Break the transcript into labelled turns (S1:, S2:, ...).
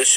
S1: This